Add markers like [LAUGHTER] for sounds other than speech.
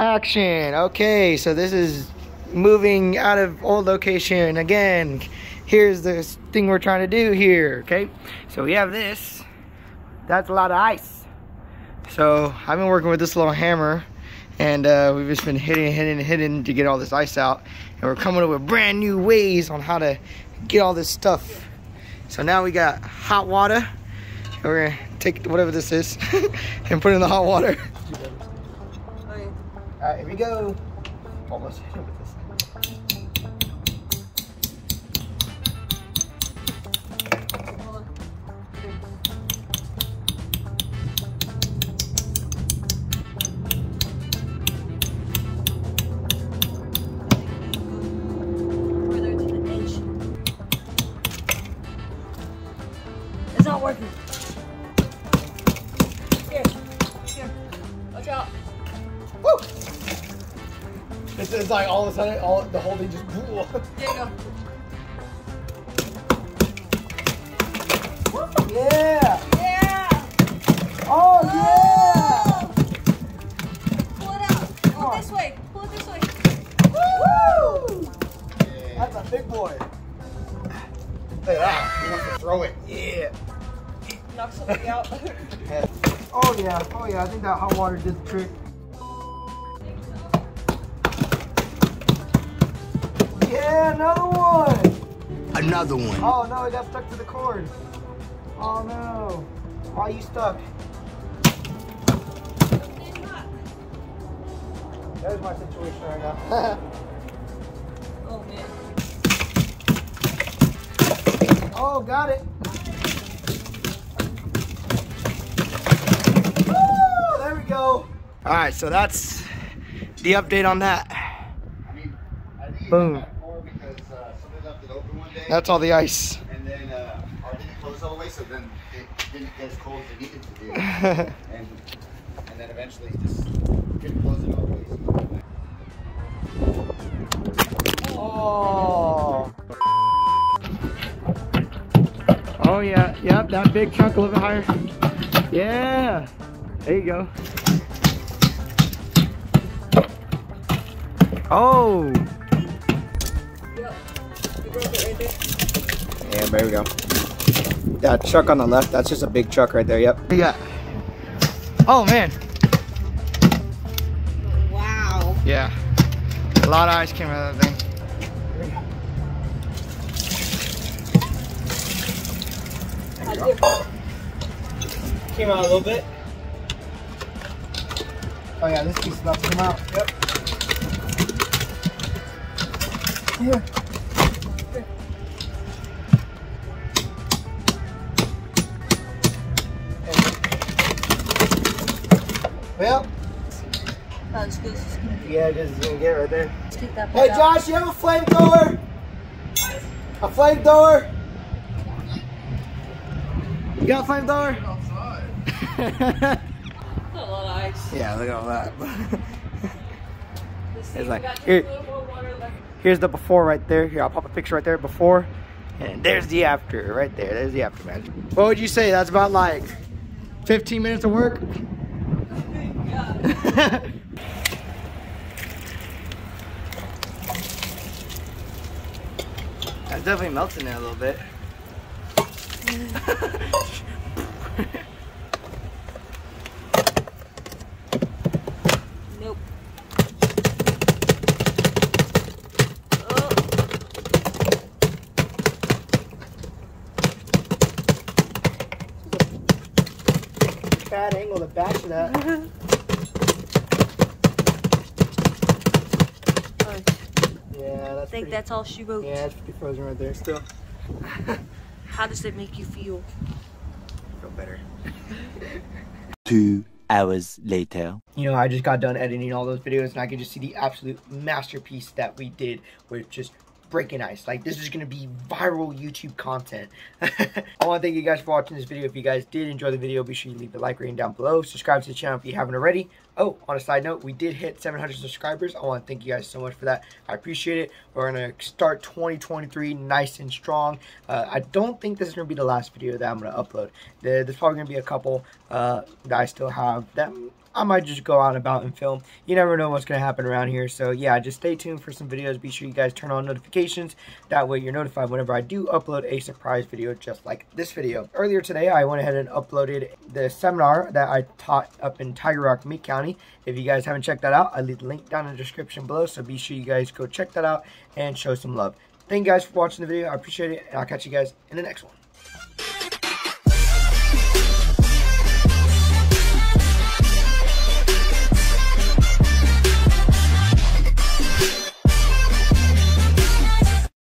action. Okay, so this is moving out of old location again. Here's the thing we're trying to do here, okay? So we have this. That's a lot of ice. So I've been working with this little hammer and uh, we've just been hitting, hitting, hitting to get all this ice out. And we're coming up with brand new ways on how to get all this stuff. So now we got hot water. We're gonna take whatever this is [LAUGHS] and put it in the hot water. All right, here we go. Oh, Almost hit it with this. Further to the edge. It's not working. Here, here. Watch out. Woo! It's, it's like all of a sudden, all the whole thing just blew. There you go. yeah! Yeah. Oh yeah! Pull it out. Pull it this way. Pull it this way. Woo! That's a big boy. Look at that. He wants to throw it. Yeah. Knock something out. [LAUGHS] Oh yeah. Oh yeah. I think that hot water did the trick. Yeah, another one. Another one. Oh no, I got stuck to the cord. Oh no. Why are you stuck? There's my situation right now. [LAUGHS] oh man. oh, got it. Woo, there we go. All right, so that's the update on that. I mean, I think it Boom. got more because uh, somebody left it open one day, That's all the ice. and then uh, or didn't close all the way, so then it didn't get as cold as it needed to do, [LAUGHS] and and then eventually just couldn't close it all the way. Oh. Oh yeah, yep, that big chunk a little bit higher. Yeah. There you go. Oh. Yeah, there we go. That truck on the left, that's just a big truck right there, yep. Yeah. Oh man. Wow. Yeah. A lot of ice came out of that thing. Came out a little bit. Oh yeah, this piece is about to come out. Yep. Here. Well, oh, Not as good as yeah, this is gonna get right there. Let's that Hey out. Josh, you have a flamethrower? A flamethrower? You got a flamethrower? [LAUGHS] That's a lot of ice. yeah, look at all that. It's like- here- a little more water left. Here's the before right there. Here, I'll pop a picture right there before. And there's the after right there. There's the aftermath. What would you say? That's about like 15 minutes of work? That's definitely melting it a little bit. Nope. Oh. Bad angle to back to that. Yeah, that's I think pretty, that's all she wrote. Yeah, it's pretty frozen right there still. [LAUGHS] How does it make you feel? Feel better. Two hours later. You know, I just got done editing all those videos and I can just see the absolute masterpiece that we did with just breaking ice. Like, this is going to be viral YouTube content. [LAUGHS] I want to thank you guys for watching this video. If you guys did enjoy the video, be sure you leave a like rating down below. Subscribe to the channel if you haven't already. Oh, on a side note, we did hit 700 subscribers. I want to thank you guys so much for that. I appreciate it. We're going to start 2023 nice and strong. Uh, I don't think this is going to be the last video that I'm going to upload. There's probably going to be a couple uh, that I still have that I might just go out and about and film. You never know what's going to happen around here. So yeah, just stay tuned for some videos. Be sure you guys turn on notifications. That way you're notified whenever I do upload a surprise video just like this video. Earlier today, I went ahead and uploaded the seminar that I taught up in Tiger Rock, Meade County. If you guys haven't checked that out, I'll leave the link down in the description below. So be sure you guys go check that out and show some love. Thank you guys for watching the video. I appreciate it. And I'll catch you guys in the next one.